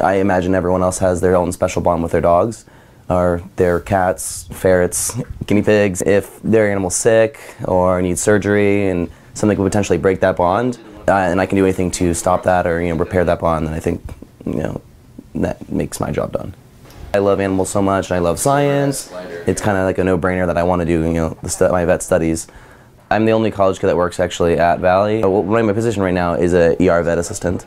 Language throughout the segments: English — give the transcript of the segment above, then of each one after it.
I imagine everyone else has their own special bond with their dogs or their cats, ferrets, guinea pigs. If their animal's sick or needs surgery and something could potentially break that bond, uh, and I can do anything to stop that or you know repair that bond, then I think you know that makes my job done. I love animals so much, and I love science. It's kind of like a no-brainer that I want to do you know my vet studies. I'm the only college kid that works actually at Valley. Well, my position right now is a ER vet assistant.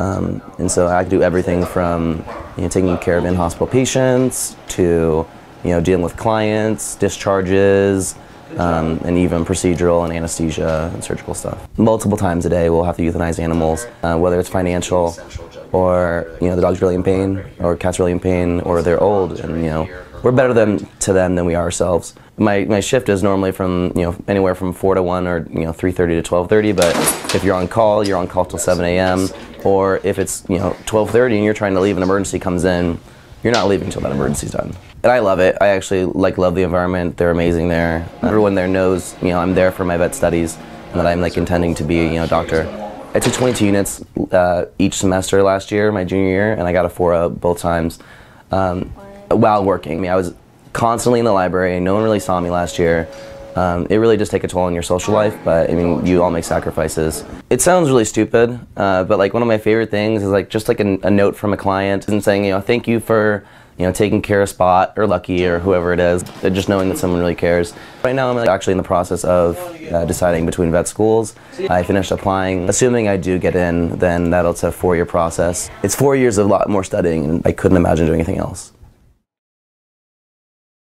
Um, and so I do everything from you know, taking care of in-hospital patients to you know, dealing with clients, discharges, um, and even procedural and anesthesia and surgical stuff. Multiple times a day we'll have to euthanize animals, uh, whether it's financial or you know the dog's really in pain or cat's really in pain or they're old and you know we're better than to them than we are ourselves. My, my shift is normally from you know anywhere from four to one or you know three thirty to twelve thirty. But if you're on call, you're on call till seven a.m. Or if it's you know twelve thirty and you're trying to leave, an emergency comes in, you're not leaving until that emergency's done. And I love it. I actually like love the environment. They're amazing there. Everyone there knows you know I'm there for my vet studies and that I'm like intending to be you know a doctor. I took 22 units uh, each semester last year, my junior year, and I got a 4 up both times. Um, while working. I mean, I was constantly in the library. No one really saw me last year. Um, it really does take a toll on your social life, but I mean, you all make sacrifices. It sounds really stupid, uh, but like one of my favorite things is like just like a, a, note from a client and saying, you know, thank you for you know taking care of Spot or Lucky or whoever it is. Just knowing that someone really cares. Right now, I'm actually in the process of uh, deciding between vet schools. I finished applying. Assuming I do get in, then that'll it's a four-year process. It's four years of a lot more studying, and I couldn't imagine doing anything else.